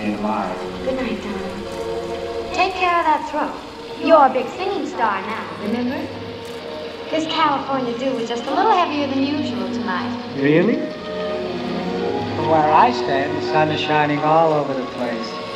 stay. Good night, darling. Take care of that throat. You're a big singing star now, remember? This California dew was just a little heavier than usual tonight. Really? From where I stand, the sun is shining all over the place.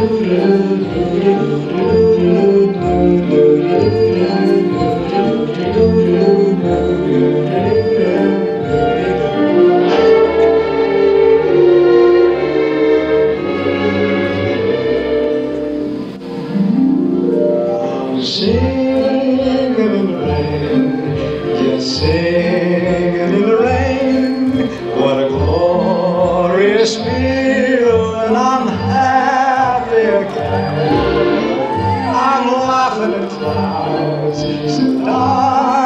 The rain, just singing at clouds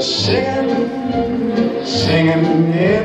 singing, singing. Yeah.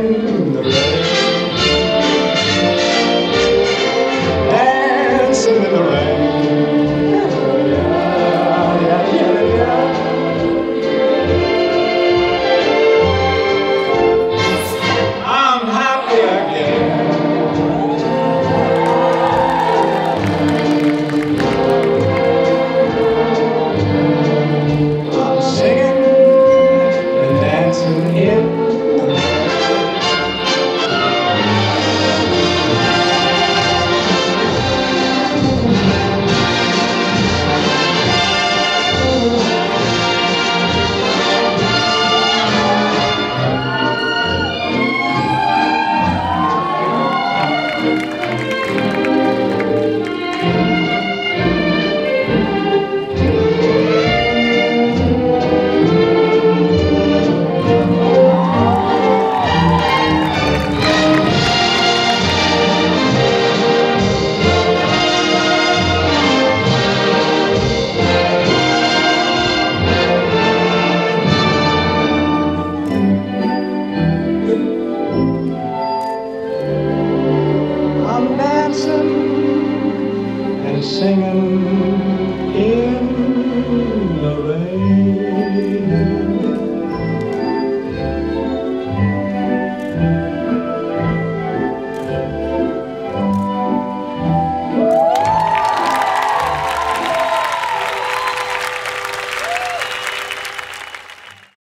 singing.